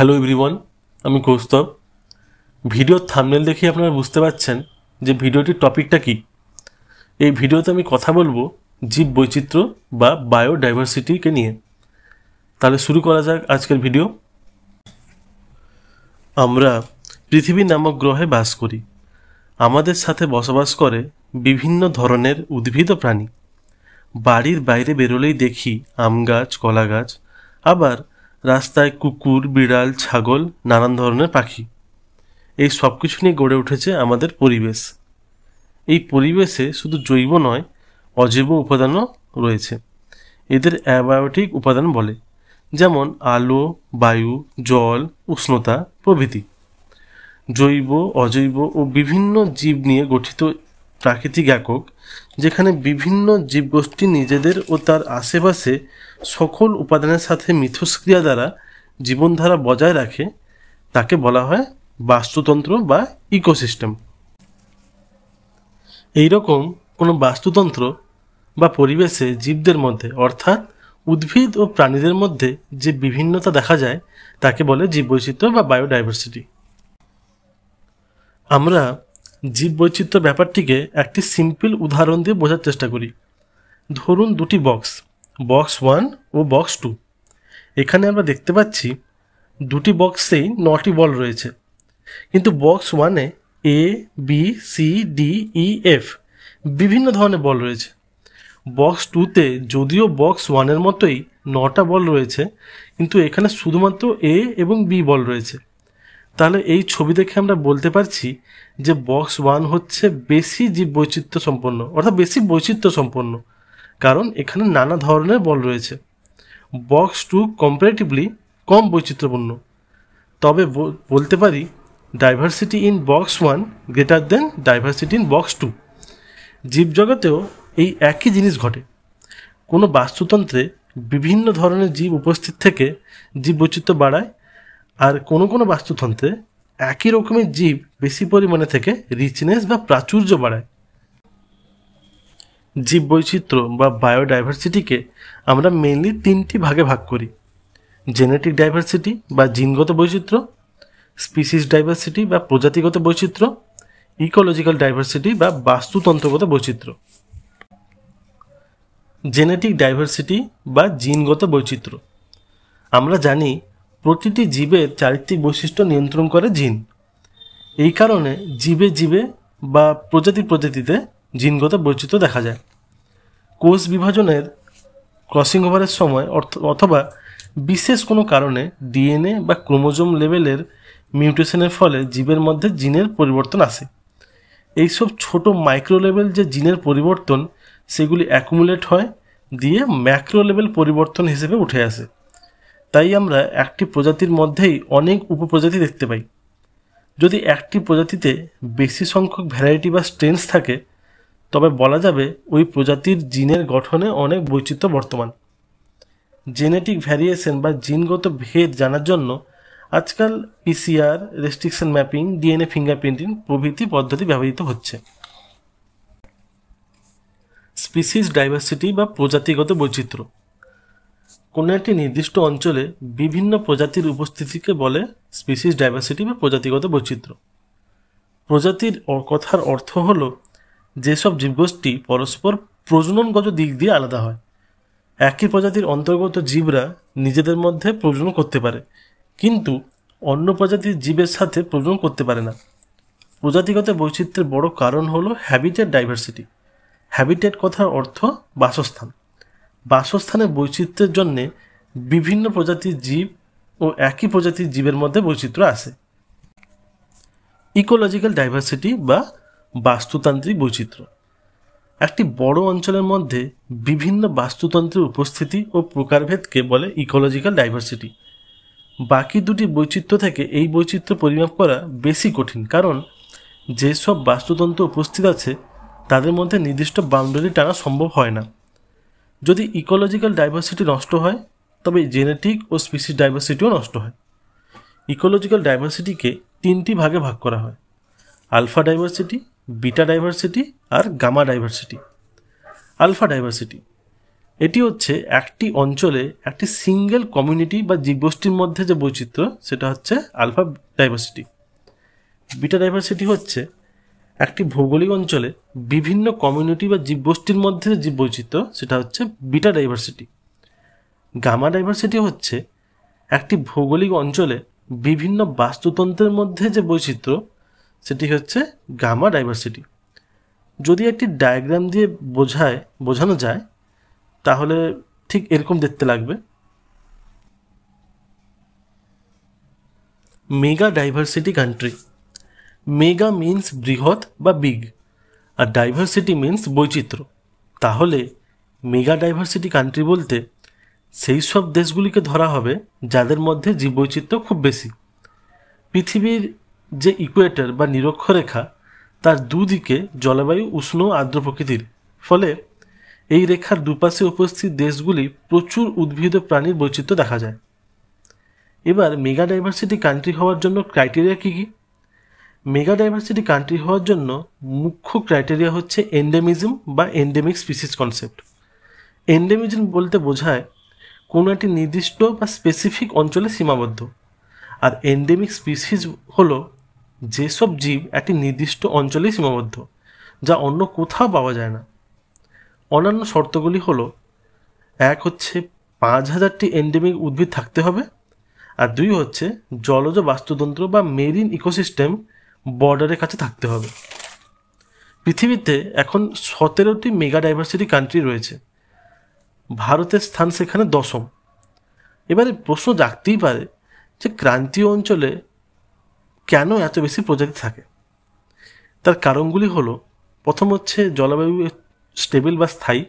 Hello everyone, আমি কৌস্তব। ভিডিওর thumbnail দেখে আপনারা বুঝতে পারছেন যে ভিডিওটির টপিকটা কি। এই ভিডিওতে আমি কথা বলব জীব বৈচিত্র্য বা বায়োডাইভার্সিটিকে নিয়ে। তাহলে শুরু করা যাক আজকের ভিডিও। আমরা পৃথিবী নামক গ্রহে বাস করি। আমাদের সাথে বসবাস করে বিভিন্ন ধরনের উদ্ভিদ প্রাণী। বাড়ির বাইরে বেরোলেই দেখি আম গাছ, কলা গাছ, আবার রাস্তায় কুকুর, বিড়াল, ছাগল, নানান ধরনের পাখি। এই সব কিছু নিয়ে গড়ে উঠেছে আমাদের পরিবেশ। এই পরিবেশে শুধু জৈব নয়, অজৈব উপাদানও রয়েছে। এদের অ্যাবায়োটিক উপাদান বলে, যেমন আলো, বায়ু, জল, উষ্ণতা প্রভৃতি। জৈব, অজৈব ও বিভিন্ন জীব নিয়ে গঠিত প্রাকৃতিক একক, যেখানে বিভিন্ন জীবগোষ্ঠী নিজেদের ও তার আশেপাশে সকল উপাদানের সাথে মিথস্ক্রিয়া দ্বারা জীবনধারা বজায় রাখে, তাকে বলা হয় বাস্তুতন্ত্র বা ইকোসিস্টেম। এইরকম কোনো বাস্তুতন্ত্র বা পরিবেশে জীবদের মধ্যে, অর্থাৎ উদ্ভিদ ও প্রাণীদের মধ্যে যে বিভিন্নতা দেখা যায়, তাকে বলে জীববৈচিত্র্য বা বায়োডাইভার্সিটি। আমরা জীববৈচিত্র্য ব্যাপারটিকে একটি সিম্পল উদাহরণ দিয়ে বোঝার চেষ্টা করি। ধরুন দুটি বক্স বক্স ওয়ান ও বক্স টু এখানে আমরা দেখতে পাচ্ছি দুটি বক্সেই নটি বল রয়েছে। কিন্তু বক্স ওয়ানে A B C D E F বিভিন্ন ধরনের বল রয়েছে। বক্স টুতে যদিও বক্স ওয়ানের মতোই নটা বল রয়েছে, কিন্তু এখানে শুধুমাত্র এ এবং বি বল রয়েছে। তাহলে এই ছবি দেখে আমরা বলতে পারছি যে বক্স ওয়ান হচ্ছে বেশি জীব বৈচিত্র্য সম্পন্ন অর্থাৎ বেশি বৈচিত্র্য সম্পন্ন কারণ এখানে নানা ধরনের বল রয়েছে। বক্স টু কম্পারেটিভলি কম বৈচিত্র্যপূর্ণ। তবে বলতে পারি diversity in box one greater than diversity in box two জীবজগতেও এই একই জিনিস ঘটে। কোনো বাস্তুতন্ত্রে বিভিন্ন ধরনের জীব উপস্থিত থেকে জীব বৈচিত্র্য বাড়ায় আর কোনো কোনো বাস্তুতন্ত্রে একই রকমের জীব বেশি পরিমাণে থেকে রিচনেস বা প্রাচুর্য বাড়ায়। জীব বৈচিত্র্য বা বায়োডাইভার্সিটিকে আমরা মেনলি তিনটি ভাগে ভাগ করি। জেনেটিক ডাইভার্সিটি বা জিনগত বৈচিত্র্য স্পিসিস ডাইভার্সিটি বা প্রজাতিগত বৈচিত্র্য ইকোলজিক্যাল ডাইভার্সিটি বা বাস্তুতন্ত্রগত বৈচিত্র্য। জেনেটিক ডাইভার্সিটি বা জিনগত বৈচিত্র্য। আমরা জানি প্রতিটি জীবের চারিত্রিক বৈশিষ্ট্য নিয়ন্ত্রণ করে জিন। এই কারণে জীবে জীবে বা প্রজাতি প্রজাতিতে জিনগত বৈচিত্র্য দেখা যায়। কোষ বিভাজনের ক্রসিং ওভারের সময় অথবা বিশেষ কোনো কারণে ডিএনএ বা ক্রোমোজোম লেভেলের মিউটেশনের ফলে জীবের মধ্যে জিনের পরিবর্তন আসে। এইসব ছোট মাইক্রো লেভেল যে জিনের পরিবর্তন, সেগুলি অ্যাকুমুলেট হয়, দিয়ে ম্যাক্রো লেভেল পরিবর্তন হিসেবে উঠে আসে। তাই আমরা একটি প্রজাতির মধ্যেই অনেক উপপ্রজাতি দেখতে পাই। যদি একটি প্রজাতিতে বেশি সংখ্যক ভ্যারাইটি বা স্ট্রেন্স থাকে, তবে বলা যাবে ওই প্রজাতির জিনের গঠনে অনেক বৈচিত্র্য বর্তমান। জেনেটিক ভ্যারিয়েশন বা জিনগত ভেদ জানার জন্য আজকাল PCR restriction mapping DNA fingerprinting প্রভৃতি পদ্ধতি ব্যবহৃত হচ্ছে। স্পিসিস ডাইভার্সিটি বা প্রজাতিগত বৈচিত্র্য। কোনো একটি নির্দিষ্ট অঞ্চলে বিভিন্ন প্রজাতির উপস্থিতিকে বলে স্পিসিস ডাইভার্সিটি বা প্রজাতিগত বৈচিত্র্য। প্রজাতির কথার অর্থ হলো যেসব জীবগোষ্ঠী পরস্পর প্রজননগত দিক দিয়ে আলাদা হয়। একই প্রজাতির অন্তর্গত জীবরা নিজেদের মধ্যে প্রজনন করতে পারে, কিন্তু অন্য প্রজাতির জীবের সাথে প্রজনন করতে পারে না। প্রজাতিগত বৈচিত্র্যের বড় কারণ হলো হ্যাবিটেট ডাইভার্সিটি হ্যাবিটেট কথার অর্থ বাসস্থান। বাসস্থানের বৈচিত্র্যের জন্যে বিভিন্ন প্রজাতির জীব ও একই প্রজাতির জীবের মধ্যে বৈচিত্র্য আসে ইকোলজিক্যাল ডাইভার্সিটি বা বাস্তুতান্ত্রিক বৈচিত্র্য। একটি বড় অঞ্চলের মধ্যে বিভিন্ন বাস্তুতন্ত্রের উপস্থিতি ও প্রকারভেদকে বলে ইকোলজিক্যাল ডাইভার্সিটি। বাকি দুটি বৈচিত্র্য থেকে এই বৈচিত্র্য পরিমাপ করা বেশি কঠিন, কারণ যেসব বাস্তুতন্ত্র উপস্থিত আছে, তাদের মধ্যে নির্দিষ্ট বাউন্ডারি টানা সম্ভব হয় না। যদি ইকোলজিক্যাল ডাইভার্সিটি নষ্ট হয়, তবে জেনেটিক ও স্পিসিস ডাইভার্সিটিও নষ্ট হয়। ইকোলজিক্যাল ডাইভার্সিটিকে তিনটি ভাগে ভাগ করা হয় আলফা ডাইভার্সিটি বিটা ডাইভার্সিটি আর গামা ডাইভার্সিটি আলফা ডাইভার্সিটি এটি হচ্ছে একটি অঞ্চলে একটি সিঙ্গেল কমিউনিটি বা জীবগোষ্ঠীর মধ্যে যে বৈচিত্র্য, সেটা হচ্ছে আলফা ডাইভার্সিটি বিটা ডাইভার্সিটি হচ্ছে একটি ভৌগোলিক অঞ্চলে বিভিন্ন কমিউনিটি বা জীবগোষ্ঠীর মধ্যে যে জীব বৈচিত্র্য সেটা হচ্ছে বিটা ডাইভার্সিটি। গামা ডাইভার্সিটি হচ্ছে একটি ভৌগোলিক অঞ্চলে বিভিন্ন বাস্তুতন্ত্রের মধ্যে যে বৈচিত্র্য, সেটি হচ্ছে গামা ডাইভার্সিটি। যদি একটি ডায়াগ্রাম দিয়ে বোঝায়, বোঝানো যায়, তাহলে ঠিক এরকম দেখতে লাগবে। Mega diversity country. Mega means বৃহৎ বা বিগ, আর ডাইভার্সিটি মিন্স বৈচিত্র্য। তাহলে মেগা ডাইভার্সিটি কান্ট্রি বলতে সেই সব দেশগুলিকে ধরা হবে যাদের মধ্যে জীববৈচিত্র্য খুব বেশি। পৃথিবীর যে ইকুয়েটর বা নিরক্ষরেখা, তার দুদিকে জলবায়ু উষ্ণ আর্দ্র প্রকৃতির। ফলে এই রেখার দুপাশে উপস্থিত দেশগুলি প্রচুর উদ্ভিদ ও প্রাণীর বৈচিত্র্য দেখা যায়। এবার মেগা ডাইভার্সিটি কান্ট্রি হওয়ার জন্য ক্রাইটেরিয়া কী কী? মেগা ডাইভার্সিটি কান্ট্রি হওয়ার জন্য মুখ্য ক্রাইটেরিয়া হচ্ছে এন্ডেমিজম বা এন্ডেমিক স্পিসিস কনসেপ্ট এন্ডেমিজম বলতে বোঝায় কোনো একটি নির্দিষ্ট বা স্পেসিফিক অঞ্চলে সীমাবদ্ধ। আর এন্ডেমিক স্পিসিস হলো যেসব জীব একটি নির্দিষ্ট অঞ্চলেই সীমাবদ্ধ, যা অন্য কোথাও পাওয়া যায় না। অন্যান্য শর্তগুলি হলো, এক হচ্ছে পাঁচ হাজারটি এন্ডেমিক উদ্ভিদ থাকতে হবে, আর দুই হচ্ছে জলজ বাস্তুতন্ত্র বা মেরিন ইকোসিস্টেম বর্ডারের কাছে থাকতে হবে। পৃথিবীতে এখন সতেরোটি মেগা ডাইভার্সিটি কান্ট্রি রয়েছে। ভারতের স্থান সেখানে দশম। এবারে প্রশ্ন জাগতেই পারে যে ক্রান্তীয় অঞ্চলে কেন এত বেশি প্রজাতি থাকে? তার কারণগুলি হলো, প্রথম হচ্ছে জলবায়ু স্টেবল বা স্থায়ী।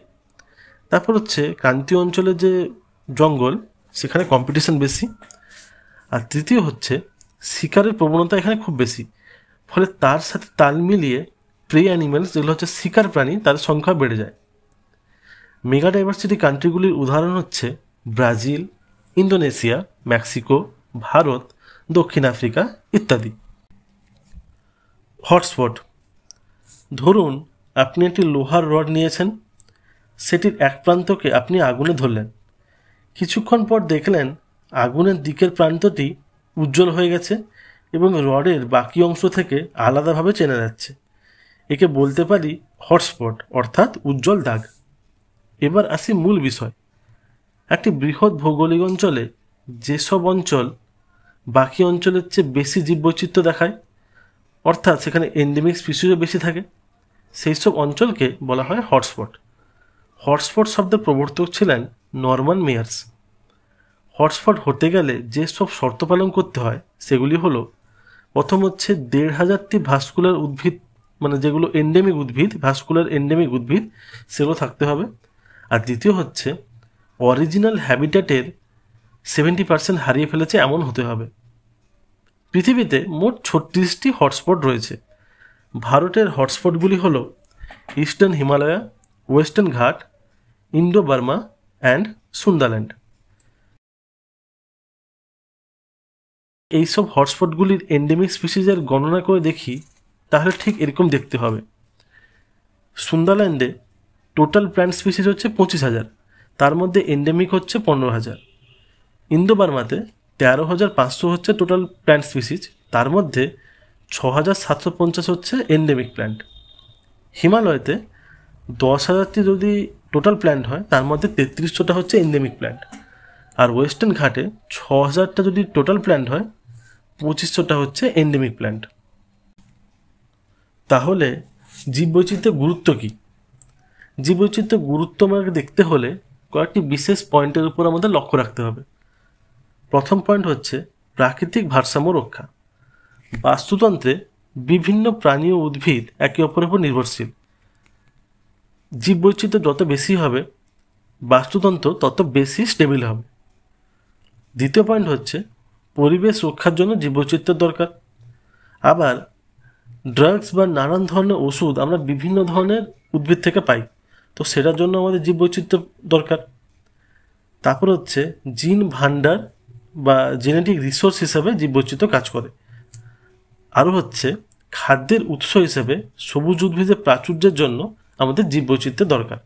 তারপর হচ্ছে ক্রান্তীয় অঞ্চলে যে জঙ্গল, সেখানে কম্পিটিশন বেশি। আর তৃতীয় হচ্ছে শিকারের প্রবণতা এখানে খুব বেশি। ফলে তার সাথে তাল মিলিয়ে প্রে অ্যানিমেলস যেগুলো হচ্ছে শিকার প্রাণী, তার সংখ্যা বেড়ে যায়। মেগা ডাইভার্সিটি কান্ট্রিগুলির উদাহরণ হচ্ছে ব্রাজিল, ইন্দোনেশিয়া, মেক্সিকো, ভারত, দক্ষিণ আফ্রিকা ইত্যাদি। হটস্পট। ধরুন, আপনি একটি লোহার রড নিয়েছেন। সেটির এক প্রান্তকে আপনি আগুনে ধরলেন। কিছুক্ষণ পর দেখলেন, আগুনের দিকের প্রান্তটি উজ্জ্বল হয়ে গেছে। এবং রডের বাকি অংশ থেকে আলাদাভাবে চেনা যাচ্ছে। একে বলতে পারি হটস্পট, অর্থাৎ উজ্জ্বল দাগ। এবার আসি মূল বিষয়। একটি বৃহৎ ভৌগোলিক অঞ্চলে যেসব অঞ্চল বাকি অঞ্চলের চেয়ে বেশি জীববৈচিত্র্য দেখায়, অর্থাৎ সেখানে এন্ডেমিক স্পিসিসও বেশি থাকে সেই সব অঞ্চলকে বলা হয় হটস্পট। হটস্পট শব্দের প্রবর্তক ছিলেন নরমান মেয়ার্স। হটস্পট হতে গেলে যে সব শর্ত পালন করতে হয়, সেগুলি হলো প্রথম হচ্ছে দেড় হাজারটি ভাস্কুলার উদ্ভিদ মানে যেগুলো এন্ডেমিক উদ্ভিদ, ভাস্কুলার এন্ডেমিক উদ্ভিদ, সেগুলো থাকতে হবে। আর দ্বিতীয় হচ্ছে অরিজিনাল হ্যাবিটেটের সেভেন্টি পার্সেন্ট হারিয়ে ফেলেছে এমন হতে হবে। পৃথিবীতে মোট ছত্রিশটি হটস্পট রয়েছে। ভারতের হটস্পটগুলি হল Eastern Himalaya, Western Ghat Indo Burma, and Sundaland এইসব হটস্পটগুলির এন্ডেমিক স্পিসিসের গণনা করে দেখি, তাহলে ঠিক এরকম দেখতে হবে। সুন্দারল্যান্ডে টোটাল প্ল্যান্ট স্পিসিস হচ্ছে পঁচিশ হাজার, তার মধ্যে এন্ডেমিক হচ্ছে পনেরো হাজার। ইন্দো বার্মাতে তেরো হাজার পাঁচশো হচ্ছে টোটাল প্ল্যান্ট স্পিসিস তার মধ্যে ছ হাজার সাতশো পঞ্চাশ হচ্ছে এন্ডেমিক প্ল্যান্ট হিমালয়তে দশ হাজারটি যদি টোটাল প্ল্যান্ট হয়, তার মধ্যে তেত্রিশশোটা হচ্ছে এন্ডেমিক প্ল্যান্ট আর ওয়েস্টার্ন ঘাটে ছ হাজারটা যদি টোটাল প্ল্যান্ট হয় পঁচিশশোটা হচ্ছে এন্ডেমিক প্ল্যান্ট তাহলে জীববৈচিত্র্যের গুরুত্ব কী? জীববৈচিত্র্যের গুরুত্ব আমাকে দেখতে হলে কয়েকটি বিশেষ পয়েন্টের উপর আমাদের লক্ষ্য রাখতে হবে। প্রথম পয়েন্ট হচ্ছে প্রাকৃতিক ভারসাম্য রক্ষা। বাস্তুতন্ত্রে বিভিন্ন প্রাণী ও উদ্ভিদ একে অপরের উপর নির্ভরশীল। জীববৈচিত্র্য যত বেশি হবে, বাস্তুতন্ত্র তত বেশি স্টেবিল হবে। দ্বিতীয় পয়েন্ট হচ্ছে পরিবেশ রক্ষার জন্য জীববৈচিত্র্যের দরকার। আবার ড্রাগস বা নানান ধরনের ওষুধ আমরা বিভিন্ন ধরনের উদ্ভিদ থেকে পাই, তো সেটার জন্য আমাদের জীববৈচিত্র্য দরকার। তারপর হচ্ছে জিন ভান্ডার বা জেনেটিক রিসোর্স হিসাবে জীববৈচিত্র্য কাজ করে। আরও হচ্ছে, খাদ্যের উৎস হিসেবে সবুজ উদ্ভিদের প্রাচুর্যের জন্য আমাদের জীববৈচিত্র্যের দরকার।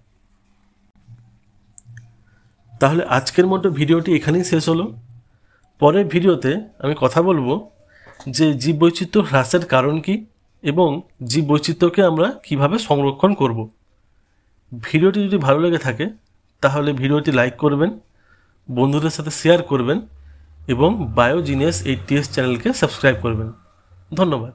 তাহলে আজকের মতো ভিডিওটি এখানেই শেষ হলো। পরের ভিডিওতে আমি কথা বলব যে জীববৈচিত্র্য হ্রাসের কারণ কি এবং জীববৈচিত্র্যকে আমরা কীভাবে সংরক্ষণ করব। ভিডিওটি যদি ভালো লেগে থাকে, তাহলে ভিডিওটি লাইক করবেন, বন্ধুদের সাথে শেয়ার করবেন এবং বায়োজিনিয়াস এইটিএস চ্যানেলকে সাবস্ক্রাইব করবেন। ধন্যবাদ।